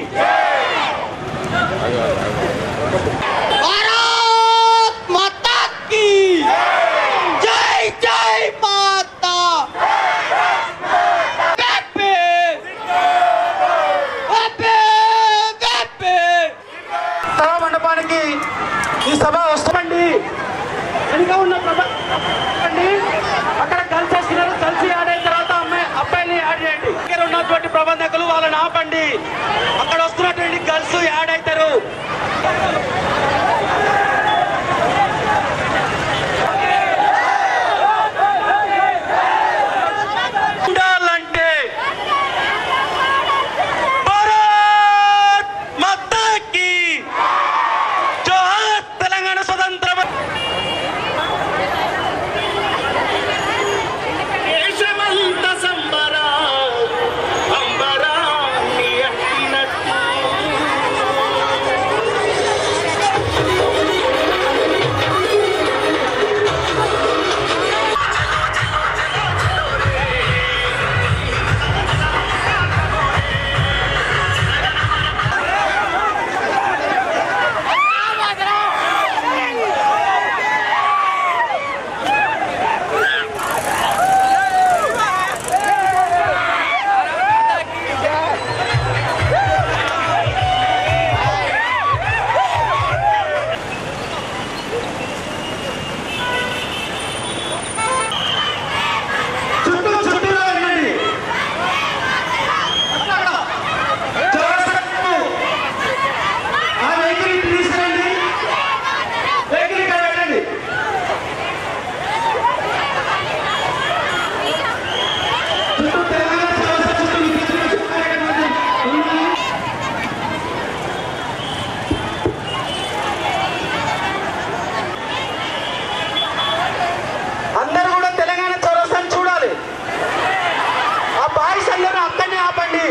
Yeah!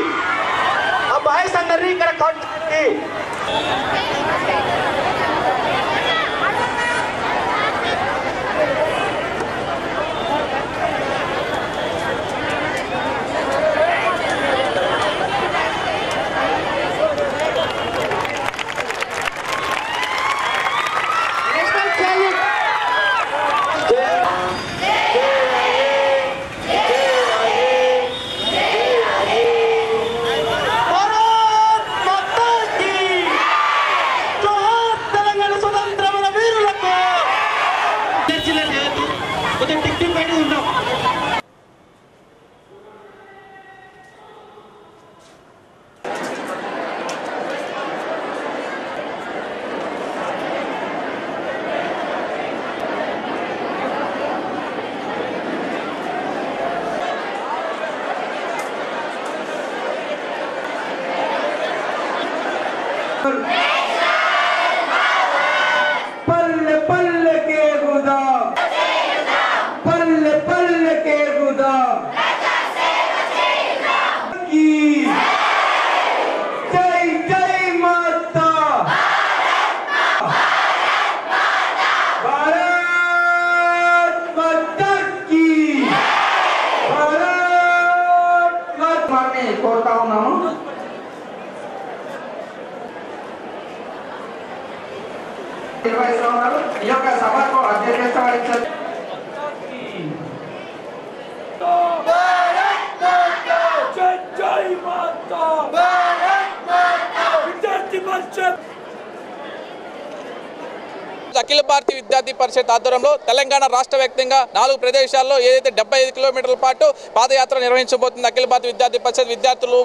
अब भय संगरी कर खर्च की। Amen. నిర్వహిస్తూ ఉన్నారు ఈ యొక్క సభకు అధ్యక్షత వహించారు అఖిల భారతీయ విద్యార్థి పరిషత్ ఆధ్వర్యంలో తెలంగాణ రాష్ట్ర వ్యాప్తంగా నాలుగు ప్రదేశాల్లో ఏదైతే డెబ్బై ఐదు కిలోమీటర్ల పాటు పాదయాత్ర నిర్వహించబోతుంది అఖిల భారతీయ విద్యార్థి పరిషత్ విద్యార్థులు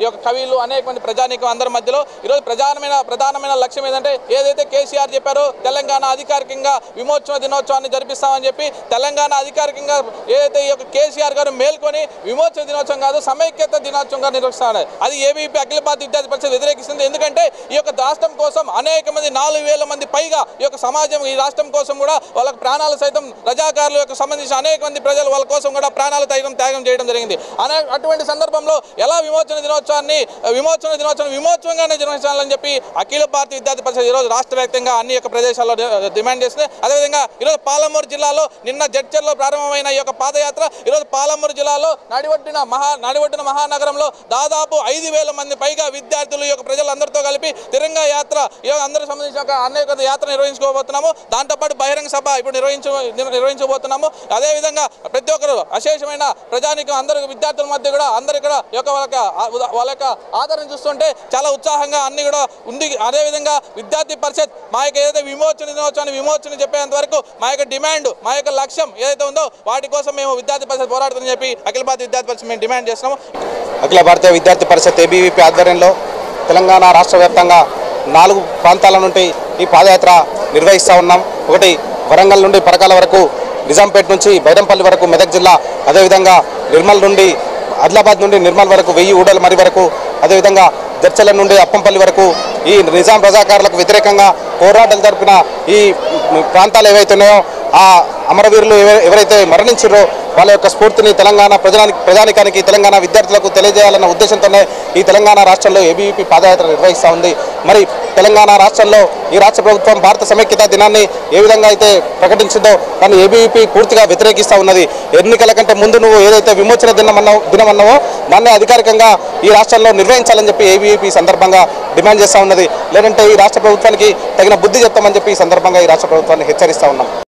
ఈ యొక్క కవిలు అనేక మంది ప్రజానీకం అందరి మధ్యలో. ఈరోజు ప్రధానమైన ప్రధానమైన లక్ష్యం ఏంటంటే ఏదైతే కేసీఆర్ చెప్పారో తెలంగాణ అధికారికంగా విమోచన దినోత్సవాన్ని జరిపిస్తామని చెప్పి తెలంగాణ అధికారికంగా ఏదైతే ఈ యొక్క కేసీఆర్ గారు మేల్కొని విమోచన దినోత్సవం కాదు సమైక్యత దినోత్సవంగా నిర్వహిస్తామని. అది ఏబీపీ అఖిల భారత విద్యార్థి పరిషత్ వ్యతిరేకిస్తుంది. ఎందుకంటే ఈ యొక్క రాష్ట్రం కోసం అనేక మంది నాలుగు వేల మంది పైగా ఈ యొక్క సమాజ సమాజం ఈ రాష్ట్రం కోసం కూడా వాళ్ళకి ప్రాణాలు సైతం రజాకారుల యొక్క సంబంధించిన అనేక మంది ప్రజలు వాళ్ళ కోసం కూడా ప్రాణాలు త్యాగం త్యాగం చేయడం జరిగింది. అనే అటువంటి సందర్భంలో ఎలా విమోచన దినోత్సవాన్ని విమోచన దినోత్సవం విమోచనంగానే నిర్వహించాలని చెప్పి అఖిల భారత విద్యార్థి పరిషత్ ఈరోజు రాష్ట్ర వ్యాప్తంగా అన్ని యొక్క ప్రదేశాల్లో డిమాండ్ చేస్తుంది అదేవిధంగా ఈరోజు పాలమూరు జిల్లాలో నిన్న జడ్చర్లో ప్రారంభమైన ఈ యొక్క పాదయాత్ర ఈరోజు పాలమూరు జిల్లాలో నడివడ్డిన మహా నడివడ్డిన మహానగరంలో దాదాపు ఐదు వేల మంది పైగా విద్యార్థులు ఈ యొక్క ప్రజలందరితో కలిపి తిరంగా యాత్ర ఈ అందరికి సంబంధించిన అనేక యాత్ర నిర్వహించుకోబోతున్నాము దాంతోపాటు బహిరంగ సభ ఇప్పుడు నిర్వహించ నిర్వహించబోతున్నాము. అదేవిధంగా ప్రతి ఒక్కరు అశేషమైన ప్రజానికం అందరూ విద్యార్థుల మధ్య కూడా అందరు కూడా యొక్క వాళ్ళ వాళ్ళ యొక్క ఆదరణ చూస్తుంటే చాలా ఉత్సాహంగా అన్ని కూడా ఉంది అదేవిధంగా విద్యార్థి పరిషత్ మా యొక్క ఏదైతే విమోచన దినోత్సవాన్ని విమోచన చెప్పేంత వరకు మా యొక్క డిమాండ్ మా యొక్క లక్ష్యం ఏదైతే ఉందో వాటి కోసం మేము విద్యార్థి పరిషత్ పోరాడుతుందని చెప్పి అఖిల భారత విద్యార్థి పరిషత్ మేము డిమాండ్ చేస్తున్నాము. అఖిల భారతీయ విద్యార్థి పరిషత్ ఏబీవీపీ ఆధ్వర్యంలో తెలంగాణ రాష్ట్ర వ్యాప్తంగా నాలుగు ప్రాంతాల నుండి ఈ పాదయాత్ర నిర్వహిస్తూ ఉన్నాం. ఒకటి వరంగల్ నుండి పరకాల వరకు నిజాంపేట నుంచి బైరంపల్లి వరకు మెదక్ జిల్లా అదేవిధంగా నిర్మల్ నుండి ఆదిలాబాద్ నుండి నిర్మల్ వరకు వెయ్యి ఊడల మరి వరకు అదేవిధంగా జర్చల నుండి అప్పంపల్లి వరకు ఈ నిజాం రజాకారులకు వ్యతిరేకంగా పోరాటాలు జరిపిన ఈ ప్రాంతాలు ఏవైతే ఉన్నాయో ఆ అమరవీరులు ఎవరైతే మరణించారో వాళ్ళ యొక్క స్ఫూర్తిని తెలంగాణ ప్రజానికి ప్రజానికానికి తెలంగాణ విద్యార్థులకు తెలియజేయాలన్న ఉద్దేశంతోనే ఈ తెలంగాణ రాష్ట్రంలో ఏబీవీపీ పాదయాత్ర నిర్వహిస్తూ ఉంది. మరి తెలంగాణ రాష్ట్రంలో ఈ రాష్ట్ర ప్రభుత్వం భారత సమైక్యత దినాన్ని ఏ విధంగా అయితే ప్రకటించిందో దాన్ని ఏబీవీపీ పూర్తిగా వ్యతిరేకిస్తూ ఉన్నది. ఎన్నికల కంటే ముందు నువ్వు ఏదైతే విమోచన దినమన్నావు దినమన్నావో దాన్ని అధికారికంగా ఈ రాష్ట్రంలో నిర్వహించాలని చెప్పి ఏబీవీపీ సందర్భంగా డిమాండ్ చేస్తూ ఉన్నది. లేదంటే ఈ రాష్ట్ర ప్రభుత్వానికి తగిన బుద్ధి చెప్తామని చెప్పి ఈ సందర్భంగా ఈ రాష్ట్ర ప్రభుత్వాన్ని హెచ్చరిస్తూ ఉన్నాం.